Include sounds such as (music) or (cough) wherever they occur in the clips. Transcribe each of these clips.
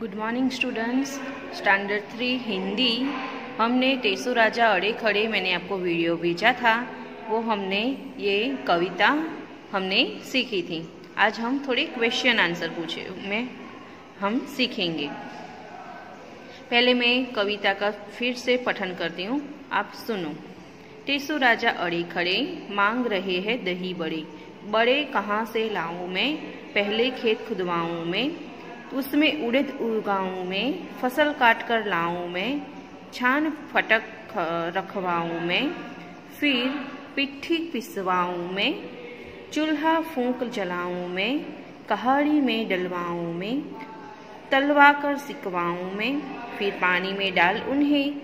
Good morning students standard three Hindi हमने टेसु राजा अड़े खड़े, मैंने आपको वीडियो भेजा था। वो हमने ये कविता हमने सीखी थी। आज हम थोड़े क्वेश्चन आंसर पूछे, में हम सीखेंगे। पहले मैं कविता का फिर से पठन करती हूँ। आप सुनो। टेसु राजा अड़े खड़े, मांग रहे हैं दही बड़े। बड़े कहाँ से लाऊं मैं? पहले खेत खुदवाऊं मैं। उसमें उड़द उगाऊं मैं, फ़सल काट कर लाऊं मैं, छान फटक रखवाऊं मैं, फिर पिट्ठी पिसवाऊं मैं, चूल्हा फूंक जलाऊं मैं, कहाड़ी में डलवाऊं मैं तलवा कर सिकवाऊं मैं, फिर पानी में डाल उन्हें,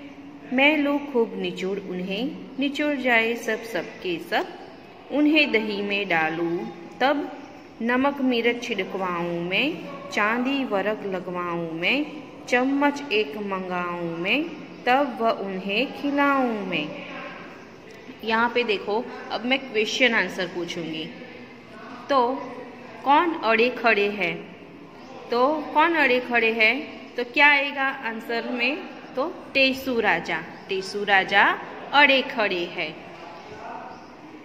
मैं लो खूब निचोड़ उन्हें, निचोड़ जाए सब सबके सब, उन्हें दही में डालूं, तब नमक मिर्च छिड़कवाऊं मैं, चांदी वर्क लगवाऊं मैं, चम्मच एक मंगाऊं मैं, तब वह उन्हें खिलाऊं मैं। यहाँ पे देखो, अब मैं क्वेश्चन आंसर पूछूँगी। तो कौन अड़े खड़े है? तो कौन अड़े खड़े है? तो क्या आएगा आंसर में? तो टेसु राजा। टेसु राजा अड़े खड़े है।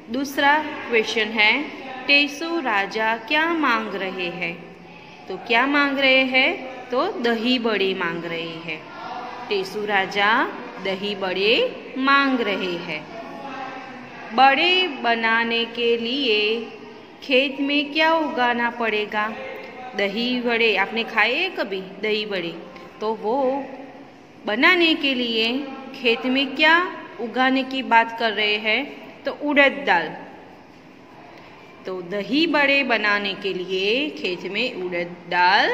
दूसरा क्वेश्चन है टेसु राजा क्या मांग रहे हैं? तो क्या मांग रहे हैं? तो दही बड़े मांग रहे हैं। टेसु राजा दही बड़े मांग रहे हैं। बड़े बनाने के लिए खेत में क्या उगाना पड़ेगा? दही बड़े, आपने खाए कभी दही बड़े? तो वो बनाने के लिए खेत में क्या उगाने की बात कर रहे हैं? तो उड़द दाल। तो दही बड़े बनाने के लिए खेत में उड़द दाल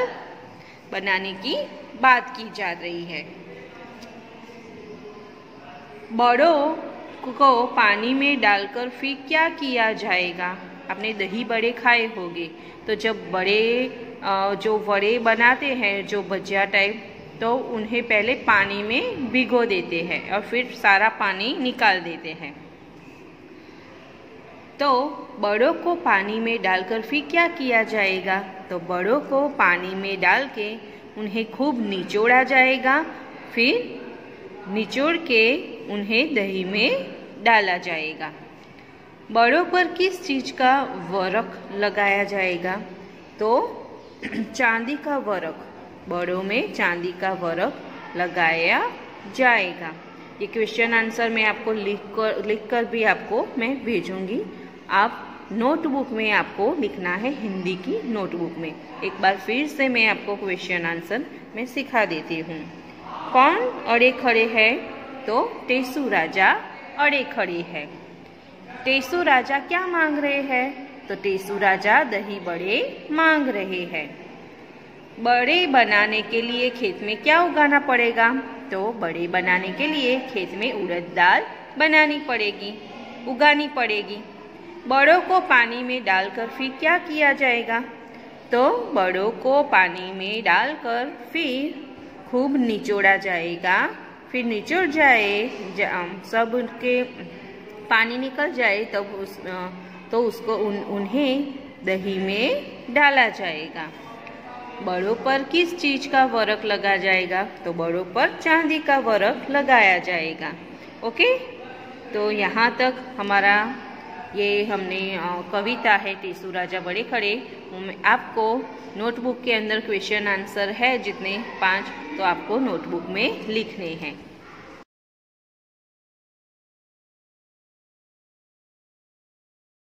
बनाने की बात की जा रही है। बड़ों को पानी में डालकर फिर क्या किया जाएगा? आपने दही बड़े खाए होंगे। तो जब बड़े जो बड़े बनाते हैं, जो भजिया टाइप तो उन्हें पहले पानी में भिगो देते हैं और फिर सारा पानी निकाल देते हैं। तो बड़ों को पानी में डालकर फिर क्या किया जाएगा? तो बड़ों को पानी में डाल के उन्हें खूब निचोड़ा जाएगा। फिर निचोड़ के उन्हें दही में डाला जाएगा। बड़ों पर किस चीज़ का वरक लगाया जाएगा? तो (clears throat) चांदी का वरक बड़ों में चांदी का वरक लगाया जाएगा। ये क्वेश्चन आंसर मैं आपको लिख कर लिख कर भी आपको मैं भेजूँगी। आप नोटबुक में आपको लिखना है हिंदी की नोटबुक में। एक बार फिर से मैं आपको क्वेश्चन आंसर में सिखा देती हूँ। कौन अड़े खड़े है? तो टेसु राजा अड़े खड़े है। टेसु राजा क्या मांग रहे हैं? तो टेसु राजा दही बड़े मांग रहे हैं। बड़े बनाने के लिए खेत में क्या उगाना पड़ेगा? तो बड़े बनाने के लिए खेत में उड़द दाल बनानी पड़ेगी, उगानी पड़ेगी। बड़ों को पानी में डालकर फिर क्या किया जाएगा? तो बड़ों को पानी में डालकर फिर खूब निचोड़ा जाएगा। फिर निचोड़ जाए सब उनके पानी निकल जाए तब उस तो उसको उन, उन्हें दही में डाला जाएगा। बड़ों पर किस चीज़ का वरक लगा जाएगा? तो बड़ों पर चांदी का वरक लगाया जाएगा। ओके? तो यहाँ तक हमारा ये हमने कविता है टेसु राजा बड़े खड़े आपको नोटबुक के अंदर क्वेश्चन आंसर है जितने पाँच तो आपको नोटबुक में लिखने हैं।